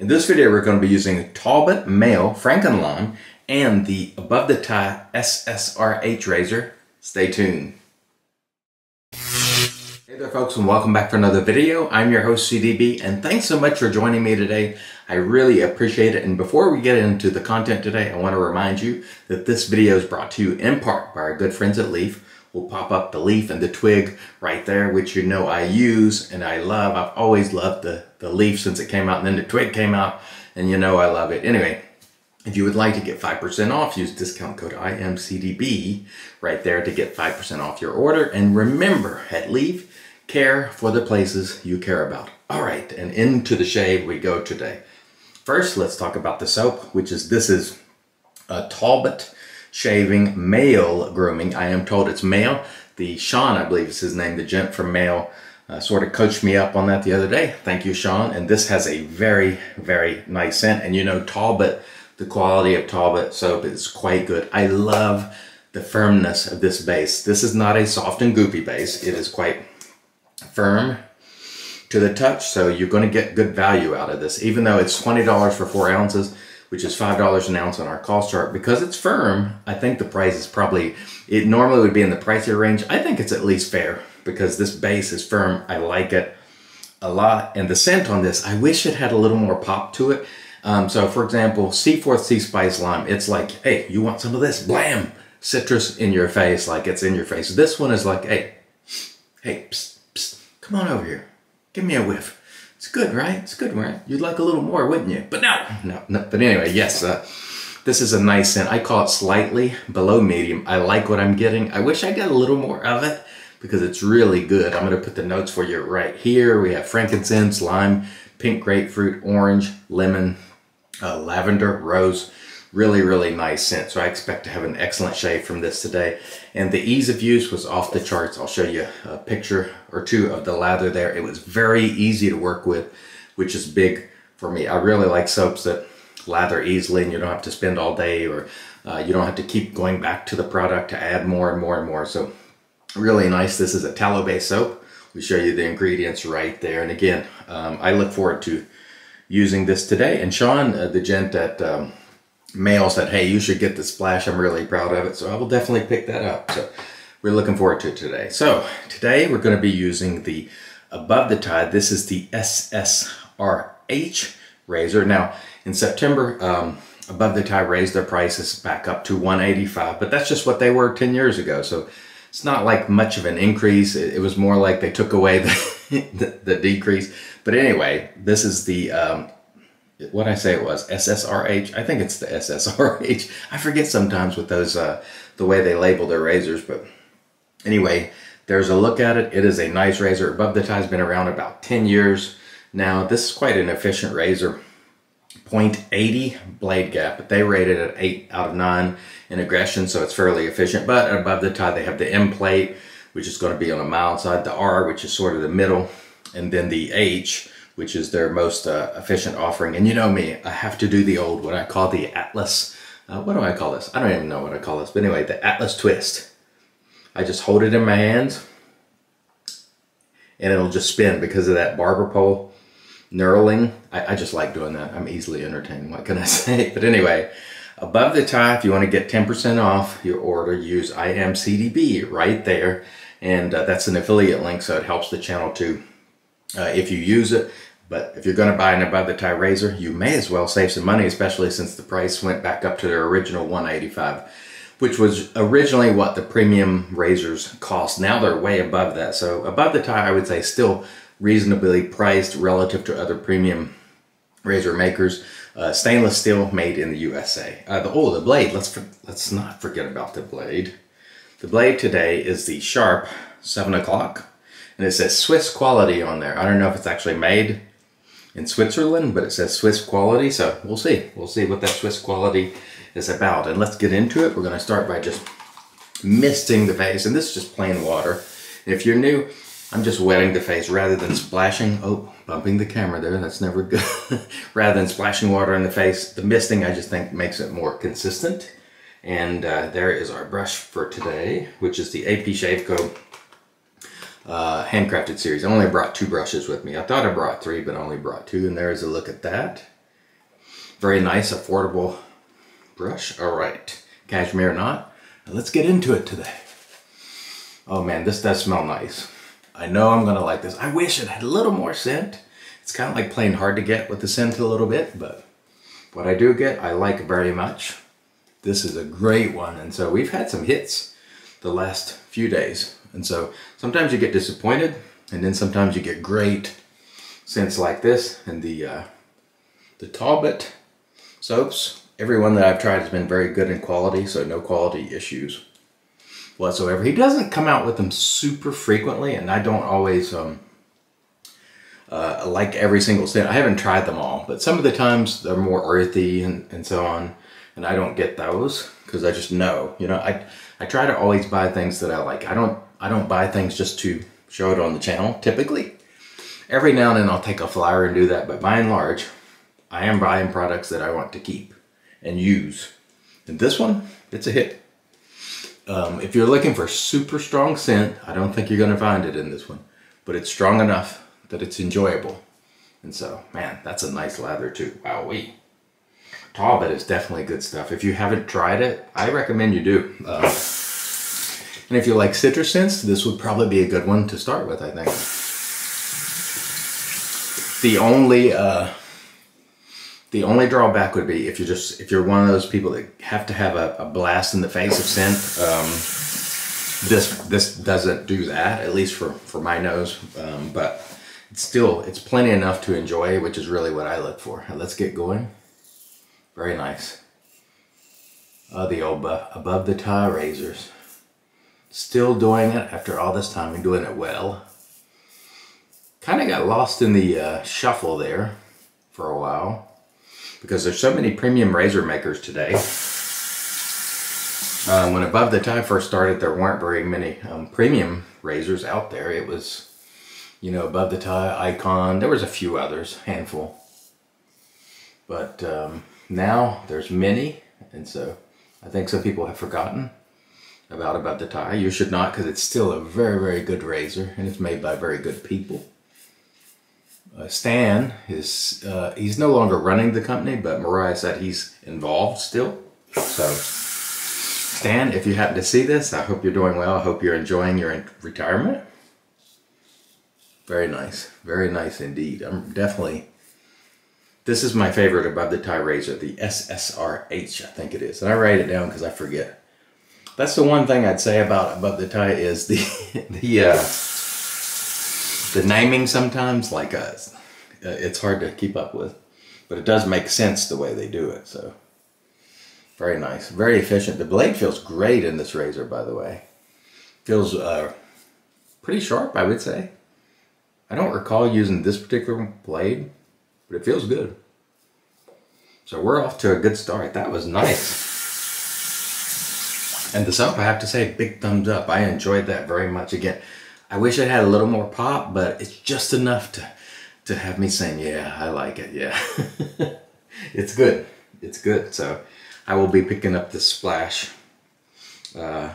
In this video, we're going to be using Talbot Maol Frankinlime and the Above the Tie SSRH razor. Stay tuned. Hey there folks and welcome back for another video. I'm your host CDB and thanks so much for joining me today. I really appreciate it and before we get into the content today, I want to remind you that this video is brought to you in part by our good friends at Leaf will pop up the leaf and the twig right there, which you know I use and I love. I've always loved the, the leaf since it came out and then the twig came out and you know I love it. Anyway, if you would like to get 5% off, use discount code IAMCDB right there to get 5% off your order. And remember, at Leaf, care for the places you care about. All right, and into the shade we go today. First, let's talk about the soap, which is, this is a Talbot shaving, Maol grooming. I am told it's Maol. The Sean, I believe is his name, the gent from Maol, uh, sort of coached me up on that the other day. Thank you, Sean. And this has a very, very nice scent. And you know, Talbot, the quality of Talbot soap is quite good. I love the firmness of this base. This is not a soft and goopy base. It is quite firm to the touch. So you're going to get good value out of this. Even though it's $20 for four ounces, which is $5 an ounce on our cost chart. Because it's firm, I think the price is probably, it normally would be in the pricier range. I think it's at least fair because this base is firm. I like it a lot. And the scent on this, I wish it had a little more pop to it. Um, so for example, Seaforth Sea Spice Lime, it's like, hey, you want some of this? Blam! Citrus in your face, like it's in your face. This one is like, hey, hey, psst, psst, come on over here. Give me a whiff. It's good, right? It's good, right? You'd like a little more, wouldn't you? But no, no, no. But anyway, yes, uh, this is a nice scent. I call it slightly below medium. I like what I'm getting. I wish I got a little more of it because it's really good. I'm going to put the notes for you right here. We have frankincense, lime, pink grapefruit, orange, lemon, uh, lavender, rose, Really, really nice scent. So I expect to have an excellent shave from this today. And the ease of use was off the charts. I'll show you a picture or two of the lather there. It was very easy to work with, which is big for me. I really like soaps that lather easily and you don't have to spend all day or uh, you don't have to keep going back to the product to add more and more and more. So really nice. This is a tallow-based soap. We show you the ingredients right there. And again, um, I look forward to using this today. And Sean, uh, the gent at um, Maol said, hey, you should get the splash. I'm really proud of it. So I will definitely pick that up. So we're looking forward to it today. So today we're going to be using the Above the Tie. This is the SSRH razor. Now in September, um, Above the Tie raised their prices back up to 185 but that's just what they were 10 years ago. So it's not like much of an increase. It, was more like they took away the, the, the decrease. But anyway, this is the um, what I say it was SSRH. I think it's the SSRH. I forget sometimes with those uh, the way they label their razors, but anyway, there's a look at it. It is a nice razor. Above the Tie's been around about 10 years now. This is quite an efficient razor. 0.80 blade gap, but they rated it 8 out of 9 in aggression, so it's fairly efficient. But above the tie, they have the M plate, which is going to be on the mild side, the R, which is sort of the middle, and then the H, which is their most uh, efficient offering. And you know me, I have to do the old, what I call the Atlas. Uh, what do I call this? I don't even know what I call this. But anyway, the Atlas Twist. I just hold it in my hands and it'll just spin because of that barber pole knurling. I, I just like doing that. I'm easily entertained. What can I say? But anyway, above the tie, if you want to get 10% off your order, use IAMCDB right there. And uh, that's an affiliate link, so it helps the channel too. Uh, if you use it, but if you're going to buy an above the tie razor, you may as well save some money, especially since the price went back up to their original 185 which was originally what the premium razors cost. Now they're way above that. So above the tie, I would say still reasonably priced relative to other premium razor makers. Uh, stainless steel made in the USA. Uh, the, oh, the blade, let's, let's not forget about the blade. The blade today is the Sharp 7 o'clock and it says Swiss quality on there. I don't know if it's actually made in Switzerland, but it says Swiss quality. So we'll see. We'll see what that Swiss quality is about. And let's get into it. We're going to start by just misting the face. And this is just plain water. If you're new, I'm just wetting the face rather than splashing. Oh, bumping the camera there. That's never good. rather than splashing water in the face, the misting I just think makes it more consistent. And uh, there is our brush for today, which is the AP Shave Co. Uh, handcrafted series. I only brought two brushes with me. I thought I brought three, but I only brought two. And there's a look at that. Very nice, affordable brush. All right, cashmere knot. Now let's get into it today. Oh man, this does smell nice. I know I'm gonna like this. I wish it had a little more scent. It's kind of like playing hard to get with the scent a little bit, but what I do get, I like very much. This is a great one. And so we've had some hits the last few days. And so sometimes you get disappointed and then sometimes you get great scents like this. And the, uh, the Talbot soaps, every one that I've tried has been very good in quality. So no quality issues whatsoever. He doesn't come out with them super frequently and I don't always, um, uh, like every single scent. I haven't tried them all, but some of the times they're more earthy and, and so on. And I don't get those because I just know, you know, I, I try to always buy things that I like. I don't, I don't buy things just to show it on the channel typically. Every now and then I'll take a flyer and do that, but by and large, I am buying products that I want to keep and use. And this one, it's a hit. Um, if you're looking for super strong scent, I don't think you're going to find it in this one, but it's strong enough that it's enjoyable. And so, man, that's a nice lather too. Wowee. Talbot is definitely good stuff. If you haven't tried it, I recommend you do. Uh, and if you like citrus scents, this would probably be a good one to start with, I think. The only uh, the only drawback would be if you're just if you're one of those people that have to have a, a blast in the face of scent. Um, this this doesn't do that, at least for for my nose. Um, but it's still, it's plenty enough to enjoy, which is really what I look for. Let's get going. Very nice. Uh, the old above the tie razors. Still doing it after all this time and doing it well. Kind of got lost in the uh, shuffle there for a while because there's so many premium razor makers today. Um, when Above the Tie first started, there weren't very many um, premium razors out there. It was you know, Above the Tie, Icon. There was a few others, handful. But um, now there's many, and so I think some people have forgotten about Above the Tie. You should not, because it's still a very, very good razor, and it's made by very good people. Uh, Stan is uh, he's no longer running the company, but Mariah said he's involved still. So, Stan, if you happen to see this, I hope you're doing well. I hope you're enjoying your retirement. Very nice. Very nice indeed. I'm definitely... This is my favorite above the tie razor, the SSRH, I think it is. And I write it down because I forget. That's the one thing I'd say about above the tie is the the uh, the naming sometimes like us. Uh, it's hard to keep up with, but it does make sense the way they do it. So very nice, very efficient. The blade feels great in this razor, by the way. Feels uh, pretty sharp, I would say. I don't recall using this particular blade, but it feels good. So we're off to a good start. That was nice. And the soap, I have to say, big thumbs up. I enjoyed that very much. Again, I wish it had a little more pop, but it's just enough to, to have me saying, yeah, I like it, yeah. it's good. It's good. So I will be picking up this splash uh,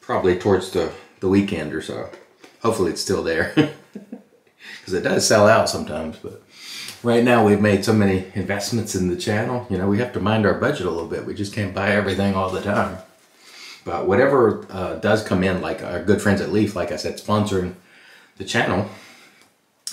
probably towards the, the weekend or so. Hopefully it's still there. because it does sell out sometimes. But right now we've made so many investments in the channel, you know, we have to mind our budget a little bit. We just can't buy everything all the time. But whatever uh, does come in, like our good friends at Leaf, like I said, sponsoring the channel,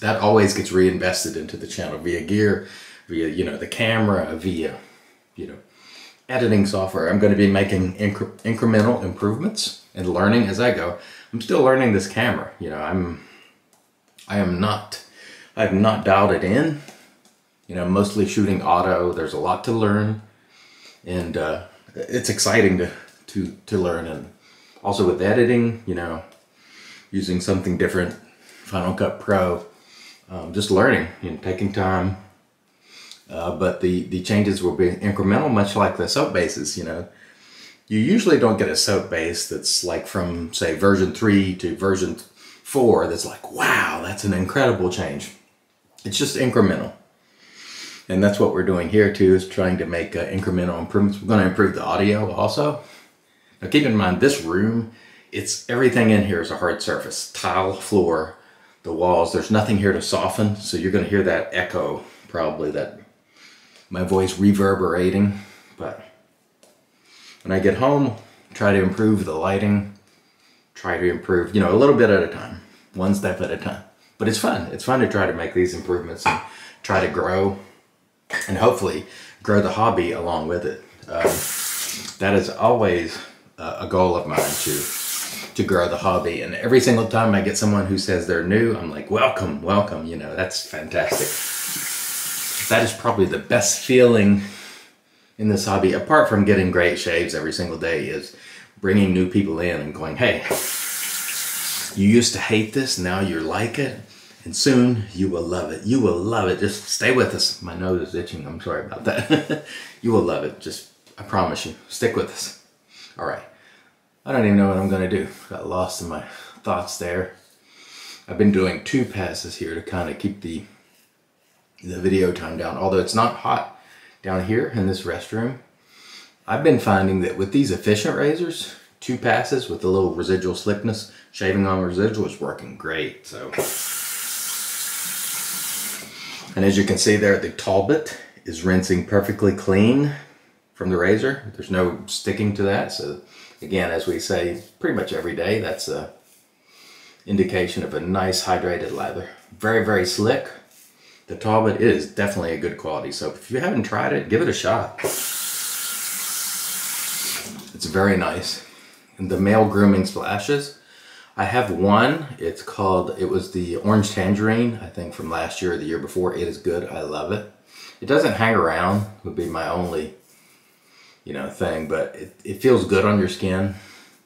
that always gets reinvested into the channel via gear, via, you know, the camera, via, you know, editing software. I'm going to be making incre incremental improvements and learning as I go. I'm still learning this camera. You know, I'm I am not, I have not dialed it in. You know, mostly shooting auto. There's a lot to learn, and uh, it's exciting to to to learn. And also with editing, you know, using something different, Final Cut Pro, um, just learning, you know, taking time. Uh, but the the changes will be incremental, much like the soap bases. You know, you usually don't get a soap base that's like from say version three to version four that's like, wow, that's an incredible change. It's just incremental. And that's what we're doing here too, is trying to make uh, incremental improvements. We're going to improve the audio also. Now keep in mind, this room, it's everything in here is a hard surface. Tile floor, the walls, there's nothing here to soften. So you're going to hear that echo, probably that my voice reverberating. But when I get home, try to improve the lighting, try to improve, you know, a little bit at a time, one step at a time. But it's fun. It's fun to try to make these improvements and try to grow and hopefully grow the hobby along with it. Um, that is always a goal of mine to to grow the hobby. And every single time I get someone who says they're new, I'm like, welcome, welcome. You know, that's fantastic. That is probably the best feeling in this hobby, apart from getting great shaves every single day, is bringing new people in and going, hey, you used to hate this, now you like it, and soon you will love it. You will love it. Just stay with us. My nose is itching. I'm sorry about that. you will love it. Just, I promise you. Stick with us. All right. I don't even know what I'm going to do. Got lost in my thoughts there. I've been doing two passes here to kind of keep the the video time down. Although it's not hot down here in this restroom, I've been finding that with these efficient razors, two passes with a little residual slickness, shaving on residual is working great. So, and as you can see there, the Talbot is rinsing perfectly clean from the razor. There's no sticking to that. So again, as we say pretty much every day, that's a indication of a nice hydrated lather. Very, very slick. The Talbot is definitely a good quality soap. If you haven't tried it, give it a shot. It's very nice. And the Maol grooming splashes, I have one. It's called, it was the Orange Tangerine, I think from last year or the year before. It is good. I love it. It doesn't hang around, would be my only you know, thing, but it, it feels good on your skin.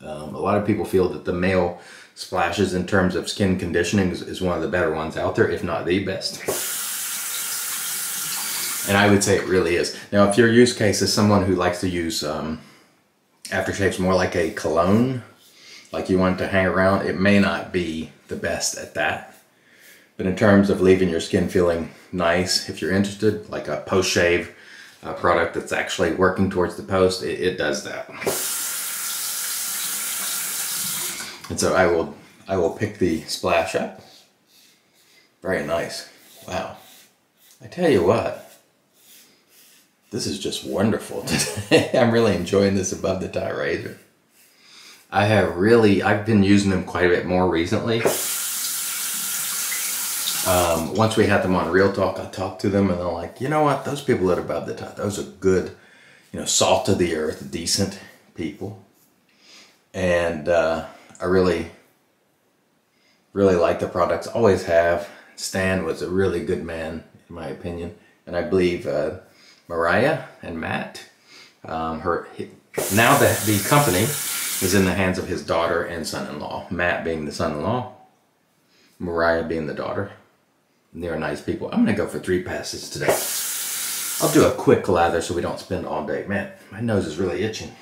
Um, a lot of people feel that the Maol splashes in terms of skin conditioning is, is one of the better ones out there, if not the best. And I would say it really is. Now, if your use case is someone who likes to use um, aftershaves more like a cologne, like you want to hang around, it may not be the best at that. But in terms of leaving your skin feeling nice, if you're interested, like a post-shave a product that's actually working towards the post, it, it does that. And so I will I will pick the splash up. Very nice. Wow. I tell you what, this is just wonderful today. I'm really enjoying this above the tie razor. I have really, I've been using them quite a bit more recently. Um, once we had them on Real Talk, I talked to them and they're like, you know what? Those people that are above the top, those are good, you know, salt of the earth, decent people. And uh, I really, really like the products. Always have. Stan was a really good man, in my opinion. And I believe uh, Mariah and Matt, um, her now that the company is in the hands of his daughter and son-in-law. Matt being the son-in-law, Mariah being the daughter. They're nice people. I'm going to go for three passes today. I'll do a quick lather so we don't spend all day. Man, my nose is really itching.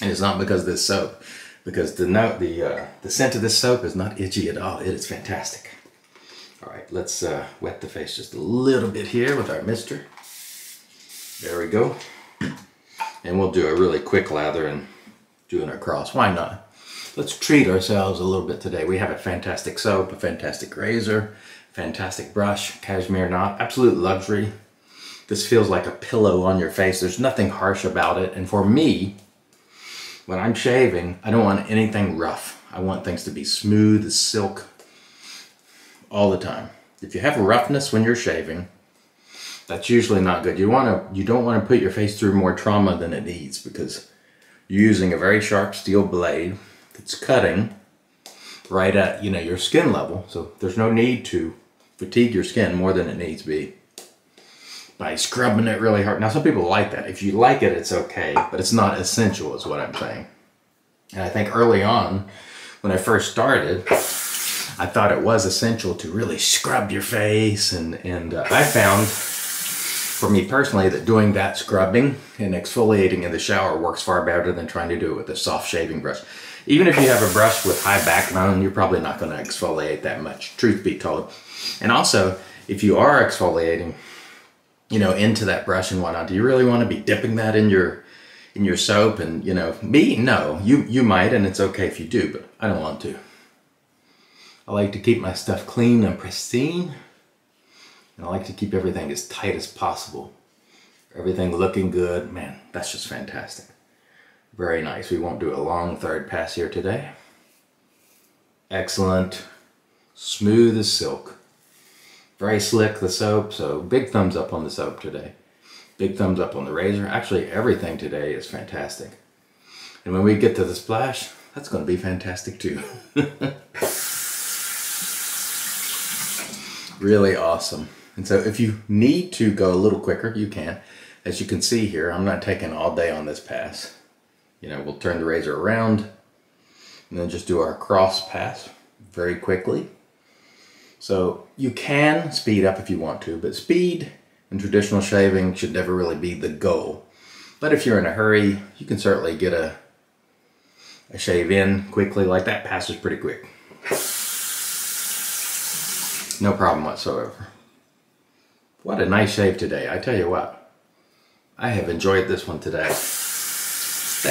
And it's not because of this soap. Because the note, the uh, the scent of this soap is not itchy at all. It is fantastic. All right, let's uh, wet the face just a little bit here with our mister. There we go. And we'll do a really quick lather and doing our cross. Why not? Let's treat ourselves a little bit today. We have a fantastic soap, a fantastic razor, Fantastic brush, cashmere knot, absolute luxury. This feels like a pillow on your face. There's nothing harsh about it. And for me, when I'm shaving, I don't want anything rough. I want things to be smooth as silk all the time. If you have roughness when you're shaving, that's usually not good. You want to you don't want to put your face through more trauma than it needs because you're using a very sharp steel blade that's cutting right at, you know, your skin level. So there's no need to fatigue your skin more than it needs to be by scrubbing it really hard. Now, some people like that. If you like it, it's okay, but it's not essential is what I'm saying. And I think early on, when I first started, I thought it was essential to really scrub your face. And, and uh, I found, for me personally, that doing that scrubbing and exfoliating in the shower works far better than trying to do it with a soft shaving brush. Even if you have a brush with high backbone, you're probably not going to exfoliate that much, truth be told. And also, if you are exfoliating, you know, into that brush and whatnot, do you really want to be dipping that in your in your soap? And you know, me, no, you you might, and it's okay if you do, but I don't want to. I like to keep my stuff clean and pristine, and I like to keep everything as tight as possible. Everything looking good. Man, that's just fantastic. Very nice. We won't do a long third pass here today. Excellent. Smooth as silk. Very slick, the soap. So big thumbs up on the soap today. Big thumbs up on the razor. Actually, everything today is fantastic. And when we get to the splash, that's going to be fantastic too. really awesome. And so if you need to go a little quicker, you can. As you can see here, I'm not taking all day on this pass. You know, we'll turn the razor around and then just do our cross pass very quickly. So you can speed up if you want to, but speed in traditional shaving should never really be the goal. But if you're in a hurry, you can certainly get a, a shave in quickly. Like that passes pretty quick. No problem whatsoever. What a nice shave today. I tell you what, I have enjoyed this one today. That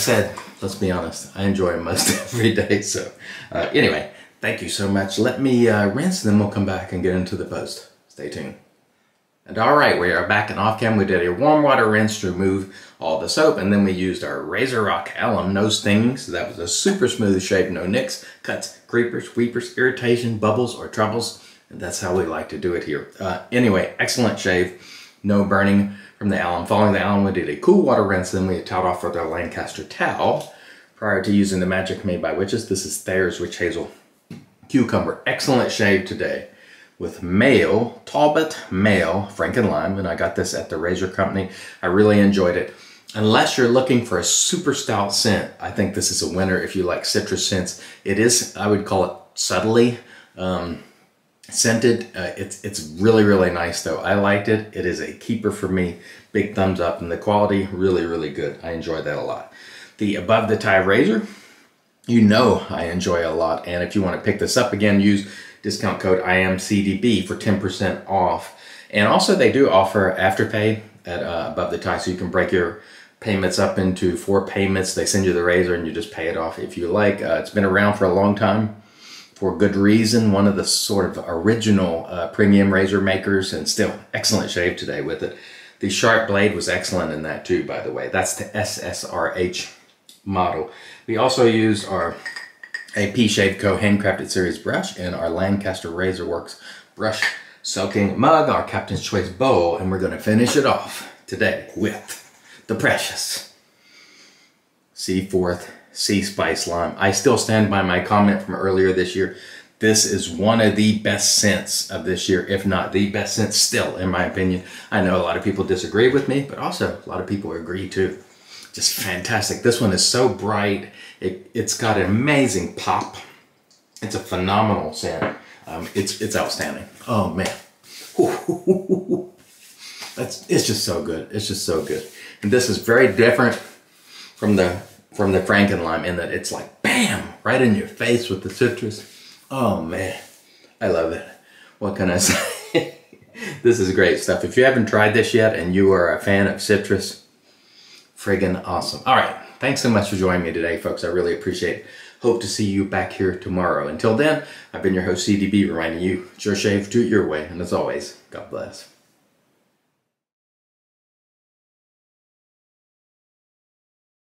said, let's be honest, I enjoy most every day. So uh, anyway, thank you so much. Let me uh, rinse, then we'll come back and get into the post. Stay tuned. And all right, we are back in off cam. We did a warm water rinse to remove all the soap, and then we used our RazoRock alum, no stings. That was a super smooth shave, no nicks, cuts, creepers, weepers, irritation, bubbles, or troubles. And that's how we like to do it here. Uh, anyway, excellent shave, no burning from the alum. Following the alum, we did a cool water rinse, then we towed off with our Lancaster towel prior to using the Magic Made by Witches. This is Thayer's Witch Hazel Cucumber. Excellent shave today with Maol, Talbot Maol, Franken Lime, and I got this at the Razor Company. I really enjoyed it. Unless you're looking for a super stout scent, I think this is a winner if you like citrus scents. It is, I would call it subtly um, scented. Uh, it's, it's really, really nice though. I liked it. It is a keeper for me. Big thumbs up and the quality, really, really good. I enjoyed that a lot. The Above the Tie Razor, you know I enjoy a lot. And if you want to pick this up again, use discount code IAMCDB for 10% off. And also they do offer Afterpay at uh, Above the Tie so you can break your payments up into four payments. They send you the razor and you just pay it off if you like. Uh, it's been around for a long time for good reason. One of the sort of original uh, premium razor makers and still excellent shave today with it. The sharp blade was excellent in that too, by the way. That's the SSRH model. We also used our AP Shave Co. handcrafted series brush and our Lancaster Razor Works brush soaking mug, our Captain's Choice bowl, and we're gonna finish it off today with the precious Seaforth Sea Spice Lime. I still stand by my comment from earlier this year. This is one of the best scents of this year, if not the best scent still, in my opinion. I know a lot of people disagree with me, but also a lot of people agree too just fantastic. This one is so bright. It, it's got an amazing pop. It's a phenomenal scent. Um, it's it's outstanding. Oh man, that's it's just so good. It's just so good. And this is very different from the from the Frankinlime in that it's like bam right in your face with the citrus. Oh man, I love it. What can I say? this is great stuff. If you haven't tried this yet and you are a fan of citrus, friggin' awesome. All right. Thanks so much for joining me today, folks. I really appreciate it. Hope to see you back here tomorrow. Until then, I've been your host, CDB, reminding you, it's your shave, do it your way. And as always, God bless.